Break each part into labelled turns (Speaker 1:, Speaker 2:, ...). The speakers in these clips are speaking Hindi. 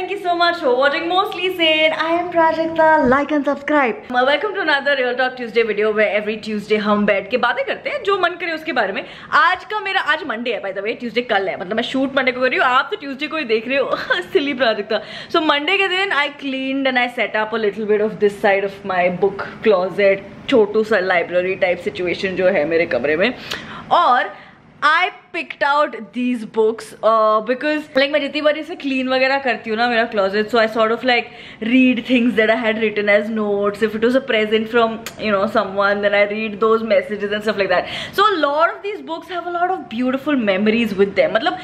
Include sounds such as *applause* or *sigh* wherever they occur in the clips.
Speaker 1: thank you so much for watching Mostly Sane. I am Prajakta. Like and subscribe. Welcome to another Real Talk Tuesday video where every Tuesday हम बैठ के बातें करते हैं, जो मन करे उसके बारे में आज का मेरा, आज मंडे है बाय द वे कल है मतलब मैं शूट मंडे को कर रही हूँ, आप तो ट्यूसडे को ही देख रहे हो सिली प्राजक्ता सो मंडे के दिन I clean and I set up a little of this side of my book closet छोटू सा लाइब्रेरी टाइप सिचुएशन जो है मेरे कमरे में और I picked out these books because like मैं जितनी बार से क्लीन वगैरह करती हूँ ना मेरा closet so I sort of like read things that I had written as notes if it was a present from you know someone then I read those messages and stuff like that so lot of these books have a lot of beautiful memories with them मतलब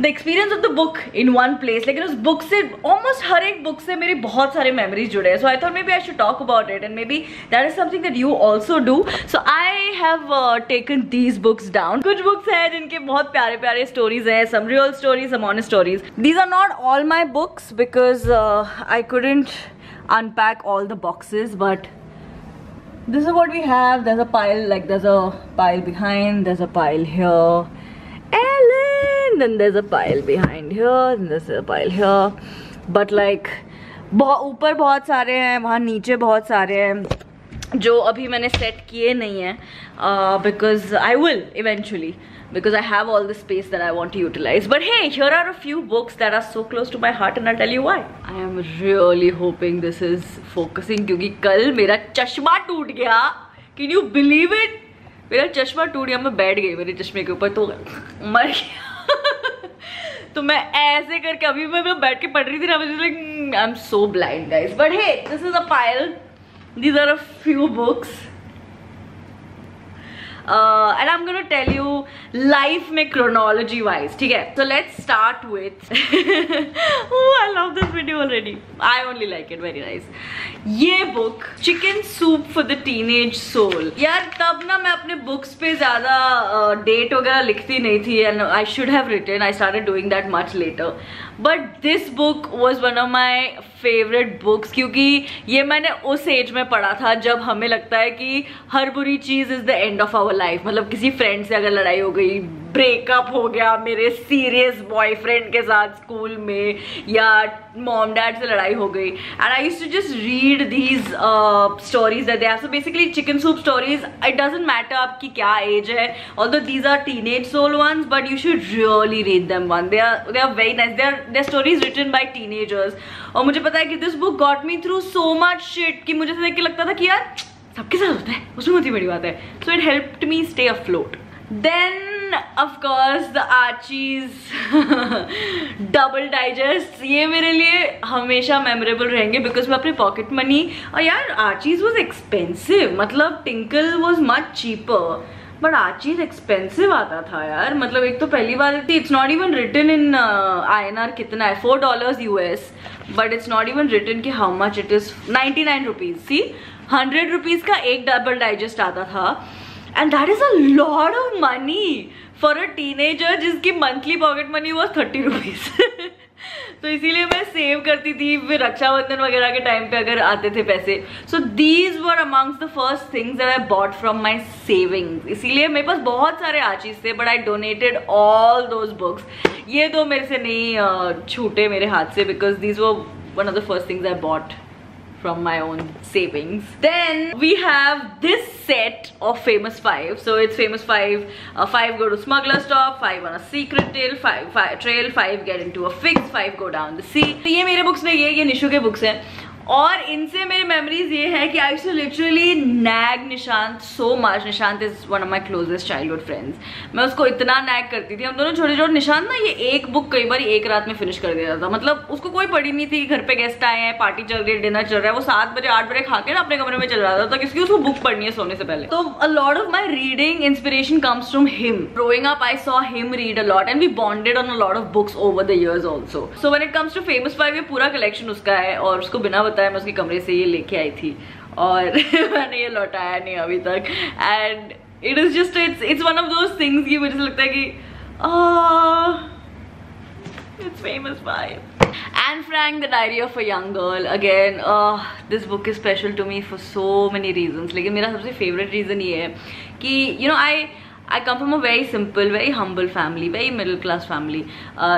Speaker 1: the experience of the book in one place लेकिन उस बुक से ऑलमोस्ट हर एक बुक से मेरी बहुत सारे मेमोरीज जुड़े हैं। So I thought maybe I should talk about it and maybe that is something that you also do so I have taken these books down कुछ बुक्स हैं जिनके बहुत प्यारे प्यारे स्टोरीज हैं some real stories some honest stories these are not all my books because I couldn't unpack all the boxes, but this is what we have. There's a pile, like there's a pile behind, there's a pile here. and then there's a pile behind here, and there's a बहुत ऊपर बहुत सारे हैं, वहाँ नीचे बहुत सारे हैं, जो अभी मैंने सेट किए नहीं हैं because I will eventually because I have all the space that I want utilise but hey here are a few books that are so close to my heart and I tell you why I am really hoping this is focusing क्योंकि कल मेरा चश्मा टूट गया. कैन यू बिलीव इट मेरा चश्मा टूट गया, मैं बैठ गई मेरे चश्मे के ऊपर तो मर गया. *laughs* तो मैं ऐसे करके अभी मैं बैठ के पढ़ रही थी ना, मुझे like I am so blind guys but hey this is a pile these are a few books. And I am gonna tell you life में क्रोनोलॉजी वाइज ठीक है? So let's start with I love this video already I only like it very nice ये book chicken soup for the teenage soul यार तब ना मैं अपने बुक्स पे ज़्यादा डेट uh, वगैरह लिखती नहीं थी and I should have written I started doing that much later but this book was one of my favourite books क्योंकि ये मैंने उस एज में पढ़ा था जब हमें लगता है कि हर बुरी चीज़ is the end of our life मतलब किसी फ्रेंड से अगर लड़ाई हो गई ब्रेकअप हो गया मेरे सीरियस बॉयफ्रेंड के साथ स्कूल में, या मॉम डैड से लड़ाई हो गई. And I use to just read these stories they so basically chicken soup stories it doesn't matter आपकी क्या एज है although these are teenage soul once but you should really read them one they are they are very nice they are they stories written by teen और मुझे पता है कि this book got me through so much shit कि मुझे देख के लगता था कि यार, सबके साथ होता है, उसमें होती बड़ी बात है। So it help me stay afloat then of course, the Archie's, *laughs* double digest, ये मेरे लिए हमेशा मेमोरेबल रहेंगे बिकॉज़ मैं अपनी पॉकेट मनी और यार आर्चीज वॉज़ एक्सपेंसिव मतलब Tinkle was much cheaper but Archies expensive आता था यार। मतलब एक तो पहली बार थी it's not even written in I N R कितना है four dollar U S but it's not even written कि how much it is ninety nine rupees see hundred rupees का एक डबल डाइजेस्ट आता था. And that is a lot of money for a teenager जिसकी monthly pocket money was thirty rupees तो इसीलिए मैं सेव करती थी फिर रक्षाबंधन वगैरह के टाइम पे अगर आते थे पैसे. So these were amongst the first things that I bought from my savings इसीलिए मेरे पास बहुत सारे आचीज थे but I donated all those books ये दो मेरे से नहीं छूटे मेरे हाथ से बिकॉज़ दीज वो one of the first things I bought from my own savings. Then we have this set of famous five. So it's famous five. Uh, five go to smuggler stop, five on a secret trail, five, five trail, five get into a fix, five go down the sea. तो ये मेरे books नहीं है ये निशु के books हैं और इनसे मेरी मेमोरीज ये है कि I should literally nag Nishant so much Nishant is one of my closest childhood friends मैं उसको इतना नैग करती थी। हम दोनों छोटे छोटे निशांत ना ये एक बुक कई बार एक रात में फिनिश कर देता था। मतलब उसको कोई पड़ी नहीं थी। घर पे गेस्ट आए हैं पार्टी चल रही है डिनर चल रहा है। वो सात बजे, आठ बजे खा के ना अपने कमरे में चल रहा था तो किसकी उसको बुक पढ़नी है सोने से पहले। तो a lot of my reading inspiration comes from him growing up I saw him read a lot and we bonded on a lot of books over the years also so when it comes to famous five ये पूरा कलेक्शन उसका है और उसको बिना होता है, मैं उसके कमरे से ये लेके आई थी और *laughs* मैंने ये लौटाया नहीं अभी तक। And it is just it's it's one of those things की मुझे लगता है कि it's famous by Anne Frank the diary of a young girl again this book is special to me for so many reason लेकिन मेरा सबसे फेवरेट रीजन ये है कि you know I I come from a very simple very humble family very middle class family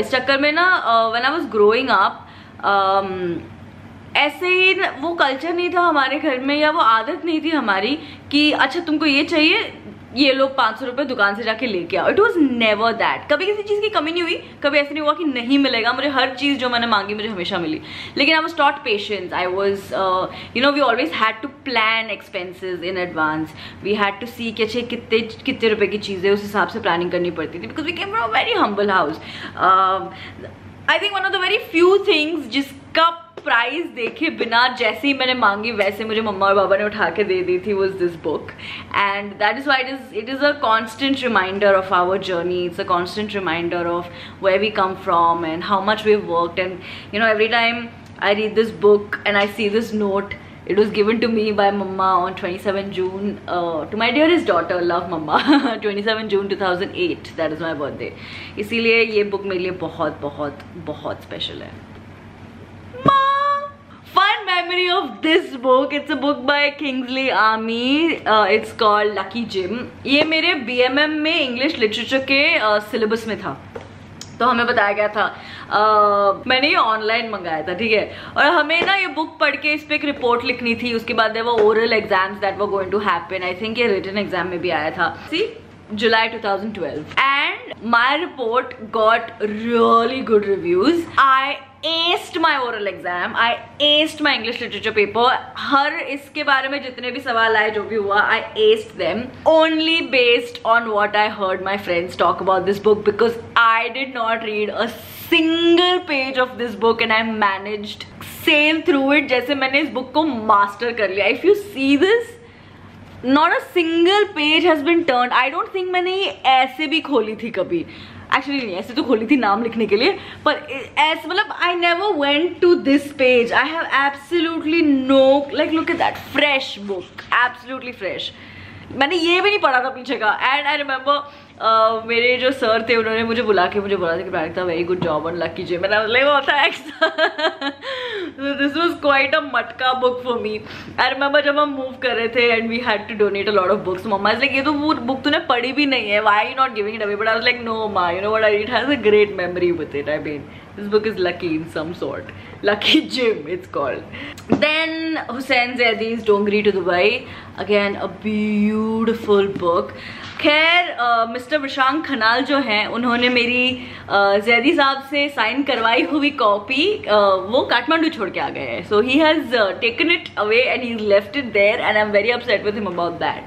Speaker 1: इस चक्कर में ना one I was growing up ऐसे ही वो कल्चर नहीं था हमारे घर में, या वो आदत नहीं थी हमारी कि अच्छा तुमको ये चाहिए, ये लोग पाँच सौ रुपये दुकान से जाके लेके आओ। इट वॉज़ नेवर दैट कभी किसी चीज़ की कमी नहीं हुई, कभी ऐसे नहीं हुआ कि नहीं मिलेगा। मुझे हर चीज़ जो मैंने मांगी, मुझे हमेशा मिली। लेकिन I was not patience I was you know we always had to plan expenses in advance we had to see कि, अच्छे कितने कितने रुपए की चीज़ें उस हिसाब से प्लानिंग करनी पड़ती थी। Because we came very humble house I think one of the very few things जिसका प्राइस देखे बिना जैसे ही मैंने मांगी वैसे मुझे मम्मा और बाबा ने उठा के दे दी थी was this book and that is why it is it is a constant reminder of our journey it's a constant reminder of way we come from and how much we work and you know every time I read this book and I see this note. It was given to me by Mama on 27 June uh, to my dearest daughter, love Mama, *laughs* 27 June 2008. That is my birthday. इसीलिए ये book मेरे लिए बहुत बहुत बहुत special है memory of this book it's a book by Kingsley Army uh, it's called Lucky Jim ये मेरे BMM में English literature के syllabus में था तो हमें बताया गया था uh, मैंने ये ऑनलाइन मंगाया था ठीक है और हमें ना ये बुक पढ़ के इस पर एक रिपोर्ट लिखनी थी उसके बाद वो oral exams that were going to happen I think ये रिटर्न एग्ज़ाम में भी आया था सी July 2012 and my report got really good reviews. I aced my oral exam I aced my English literature paper हर इसके बारे में जितने भी सवाल आए जो भी हुआ I aced them only based on what I heard my friends talk about this book because I did not read a single page of this book and I managed sail through it जैसे मैंने इस book को master कर लिया if you see this not a single page has been turned I don't think मैंने ये ऐसे भी खोली थी कभी एक्चुअली नहीं, ऐसे तो खोली थी नाम लिखने के लिए, पर ऐसे मतलब I never went to this page I have absolutely no like look at that fresh book absolutely fresh मैंने ये भी नहीं पढ़ा था पीछे का. एंड आई रिमेंबर Uh, मेरे जो सर थे उन्होंने मुझे बुला के मुझे बोला था कि Pranita very good job on lucky J मैंने thanks this was quite a मटका book for me I remember जब हम मूव कर रहे थे and we had to donate a lot of books mamma like ये तो वो बुक तूने पढ़ी भी नहीं है. Why not giving it away but I like no ma you know what I it has a great memory with it I mean this book is lucky in some sort. Lucky jim it's called. Then hussein zaidi's dongri to dubai. Again a beautiful book. खैर मिस्टर विशांक खनाल जो हैं, उन्होंने मेरी जैदी साहब से साइन करवाई हुई कॉपी वो काठमांडू छोड़ के आ गए हैं। So he has taken it away and he left it there and I am very upset with him about that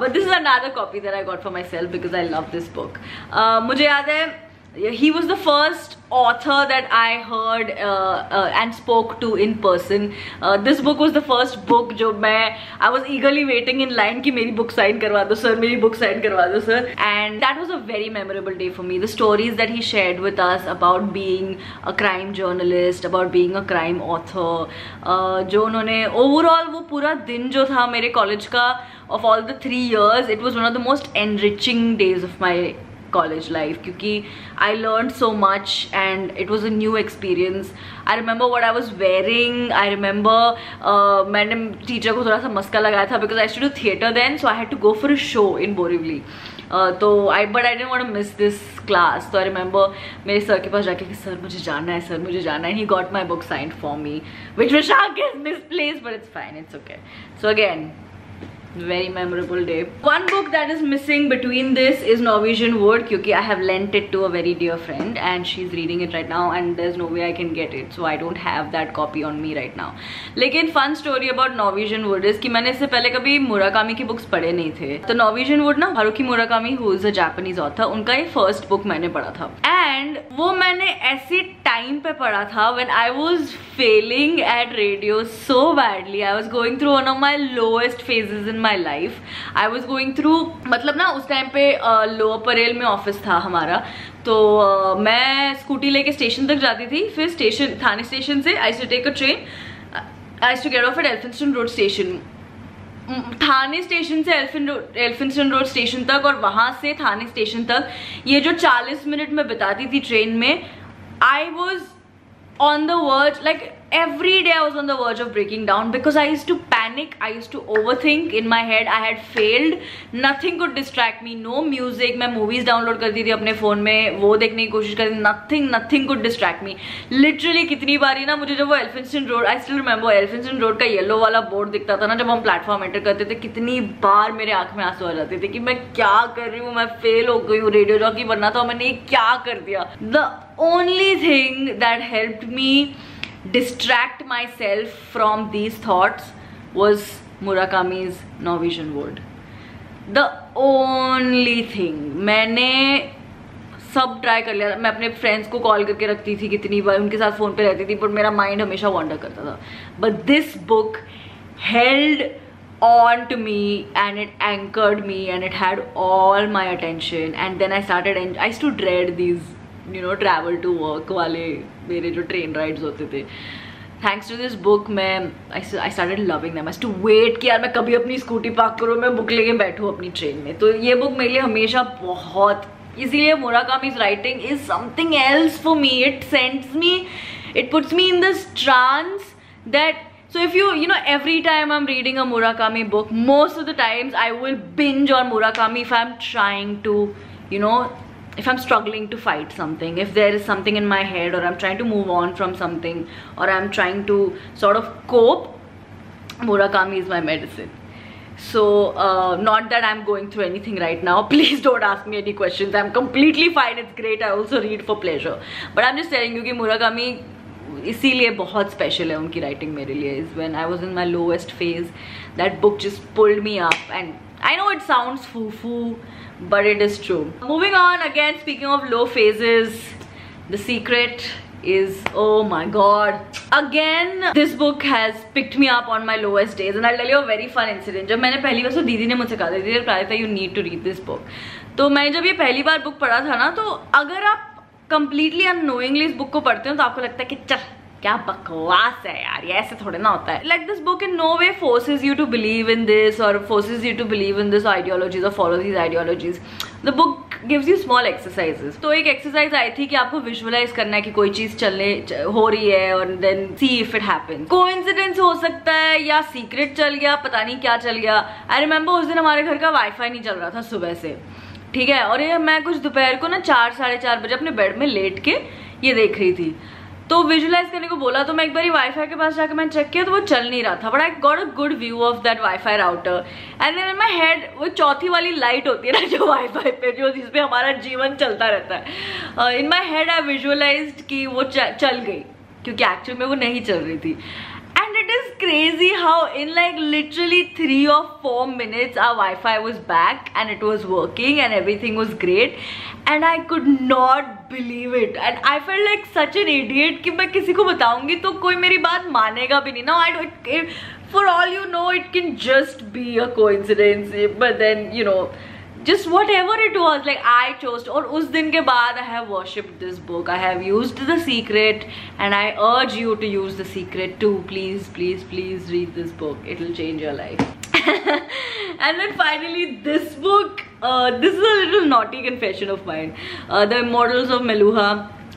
Speaker 1: but this is another copy that I got for myself because I love this book मुझे याद है he was the first author that I heard uh, uh, and spoke to in person. Uh, this book was the first book जो मैं I was eagerly waiting in line कि मेरी book sign करवा दो sir मेरी book sign करवा दो sir and that was a very memorable day for me. The stories that he shared with us about being a crime journalist, about being a crime author, uh, जो उन्होंने overall वो पूरा दिन जो था मेरे college का of all the three years, it was one of the most enriching days of my college life क्योंकि I learn so much and it was a new experience I remember what I was wearing I remember मैंने टीचर को थोड़ा सा मस्का लगाया था because I should do theatre then so I had to go for a show in Borivali तो I but I didn't want miss this class तो आई रिमेंबर मेरे सर के पास जाके कि सर मुझे जाना है सर मुझे जाना है. He got my book signed for me which which are get miss place but it's fine it's okay so again very memorable day one book that is missing between this is norwegian wood because i have lent it to a very dear friend and she's reading it right now and there's no way i can get it so i don't have that copy on me right now लेकिन fun story about norwegian wood is कि मैंने इससे पहले कभी मुराकामी की बुक्स पढ़े नहीं थे तो norwegian wood ना Haruki Murakami who is a Japanese author उनका ये फ़र्स्ट बुक मैंने पढ़ा था एंड वो मैंने ऐसे टाइम पे पढ़ा था when I was failing at radio so badly I was going through one of my lowest phases in my life I was going through मतलब ना, उस टाइम पे लोअर परेल में ऑफ़िस था हमारा। तो मैं स्कूटी लेके स्टेशन तक जाती थी। फिर स्टेशन थाने स्टेशन से I to take a train I to get off at Elphinstone Road station Thane station से Elphin Road Elphinstone Road station तक और वहाँ से थाने स्टेशन तक ये जो 40 मिनट में बिताती थी ट्रेन में I was on the verge like every day I was on the verge of breaking down because I used to panic, I used to overthink in my head, I had failed, nothing could distract me, no music, मैं movies download करती थी अपने phone में वो देखने की कोशिश करती nothing, nothing could distract me. Literally कितनी बारी ना मुझे जब वो Elphinstone Road, I still remember Elphinstone Road का येलो वाला बोर्ड दिखता था ना जब हम प्लेटफॉर्म एंटर करते थे कितनी बार मेरे आँख में आँसू आ जाते थे कि मैं क्या कर रही हूँ मैं फेल हो गई हूँ रेडियो जॉकी बनना था मैंने क्या कर Only thing that help me distract myself from these thoughts was Murakami's Norwegian word. The only thing मैंने सब ट्राई कर लिया मैं अपने फ्रेंड्स को कॉल करके रखती थी कितनी बार उनके साथ फ़ोन पे रहती थी पर मेरा माइंड हमेशा वॉन्डर करता था but this book held on to me and it anchored me and it had all my attention and then I started and I used to dread these you know travel to work वाले मेरे जो ट्रेन राइड्स होते थे। थैंक्स टू दिस बुक मैं I started loving them to wait कि यार मैं कभी अपनी स्कूटी पार्क करूँ, मैं बुक लेके बैठूँ अपनी ट्रेन में। तो ये बुक मेरे लिए हमेशा बहुत, इसीलिए Murakami is writing is something else for me it sends me it puts me in this trance that, so if you you know, every time i'm reading a murakami book, most of the times i will binge on murakami if i'm trying to, you know if I'm struggling to fight something, if there is something in my head or I'm trying to move on from something or I'm trying to sort of cope, Murakami is my medicine. So, uh, not that I'm going through anything right now. *laughs* Please don't ask me any questions. I'm completely fine. It's great. I also read for pleasure. But I'm just telling you कि Murakami इसीलिए बहुत स्पेशल है उनकी राइटिंग मेरे लिए is when I was in my lowest phase that book just pulled me up and I know it sounds foo foo But it is true moving on again speaking of low phases the secret is oh my god again this book has picked me up on my lowest days and i'll tell you a very fun incident जब मैंने पहली बार तो दीदी ने मुझसे कहा दीदी प्रायता you need to read this book तो मैं जब ये पहली बार बुक पढ़ा था ना तो अगर आप completely unknowingly इस बुक को पढ़ते हो तो आपको लगता है कि चल क्या बकवास है यार, ये ऐसे थोड़े ना होता है। Like this book in no way forces you to believe in this और forces you to believe in this ideologies और follow this ideologies the book gives you small exercises तो एक एक्सरसाइज आई थी कि आपको विजुअलाइज करना है कि कोई चीज़ चलने हो रही है और then see if it happen coincidence हो सकता है या सीक्रेट चल गया, पता नहीं क्या चल गया। आई रिमेम्बर उस दिन हमारे घर का वाईफाई नहीं चल रहा था सुबह से। ठीक है? और ये मैं कुछ दोपहर को ना चार, साढ़े चार बजे अपने बेड में लेट के ये देख रही थी। तो विजुलाइज करने को बोला तो मैं एक बार वाईफाई के पास जाकर मैंने चेक किया तो वो चल नहीं रहा था but I got a good view of that wifi router and then my head वो चौथी वाली लाइट होती है ना जो वाईफाई पे, जो जिसपे हमारा जीवन चलता रहता है। In my head I visualise कि वो चल गई, क्योंकि एक्चुअल में वो नहीं चल रही थी। And it is crazy how in like literally three or four minutes our Wi-Fi was back and it was working and everything was great. And I could not believe it and I felt like such an idiot कि मैं किसी को बताऊँगी तो कोई मेरी बात मानेगा भी नहीं ना don't it, for all you know it can just be a coincidence but then you know just whatever it was like I chose to, और उस दिन के बाद I have worshipped this book I have used the secret and I urge you to use the secret too please please please read this book it will change your life and then finally this book uh, this is a little naughty confession of mine. Uh, the immortals of meluha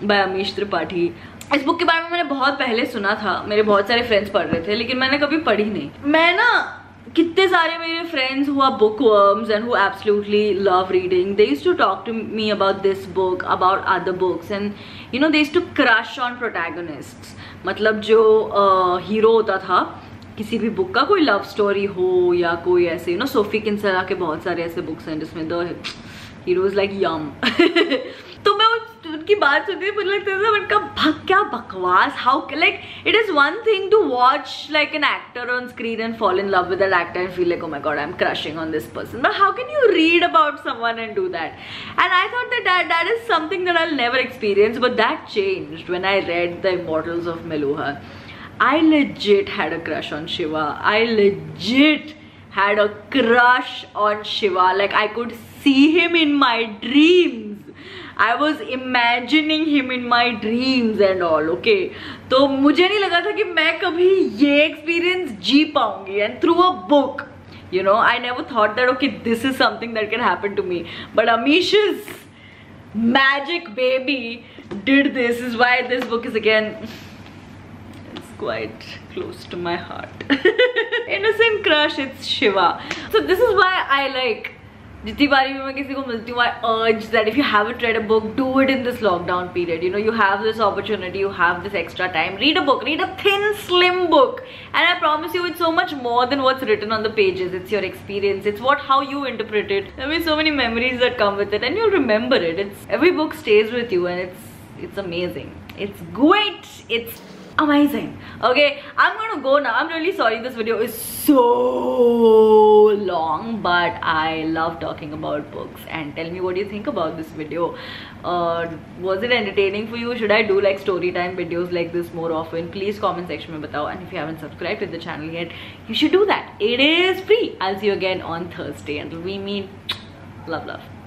Speaker 1: by amish tripathi. इस बुक के बारे में मैंने बहुत पहले सुना था। मेरे बहुत सारे फ्रेंड्स पढ़ रहे थे लेकिन मैंने कभी पढ़ी नहीं। मैं ना कितने सारे मेरे फ्रेंड्स हुआ bookworms and who absolutely love reading they use to talk to me about this book about other books and you know they use to crush on protagonist मतलब जो हीरो uh, होता था किसी भी बुक का कोई लव स्टोरी हो या कोई ऐसे यू नो सोफी किन्सला के बहुत सारे ऐसे बुक्स हैं जिसमें the hero is like yum तो मैं उनकी बात सुनती मुझे लगता था उनका भक, क्या बकवास how like it is one thing to watch like an actor on screen and fall in love with that actor and feel like my God I am crushing on this person but how can you read about someone and do that and I thought that that is something that I never experience but that changed when I read the Immortals of Meluha I legit had a crush on Shiva. I legit had a crush on Shiva. Like I could see him in my dreams. I was imagining him in my dreams and all. Okay. तो मुझे नहीं लगा था कि मैं कभी ये experience जी पाऊँगी and through a book. You know, I never thought that okay, this is something that can happen to me. But Amish's magic baby did this. Is why this book is again quite close to my heart. Innocent crush, it's Shiva. So this is why I like जितनी बारी भी मैं किसी को मिलती हूँ I urge that if you haven't read a book do it in this lockdown period you know you have this opportunity you have this extra time read a book read a thin slim book and I promise you it's so much more than what's written on the pages it's your experience it's what how you interpret it there will be so many memories that come with it and you'll remember it it's every book stays with you and it's it's amazing it's great it's amazing. Okay i'm gonna go now. I'm really sorry this video is so long but i love talking about books. And tell me what you think about this video? Uh, was it entertaining for you? Should i do like story time videos like this more often? Please comment section mein batao and if you haven't subscribed to the channel yet you should do that. It is free. I'll see you again on thursday. Until we meet love love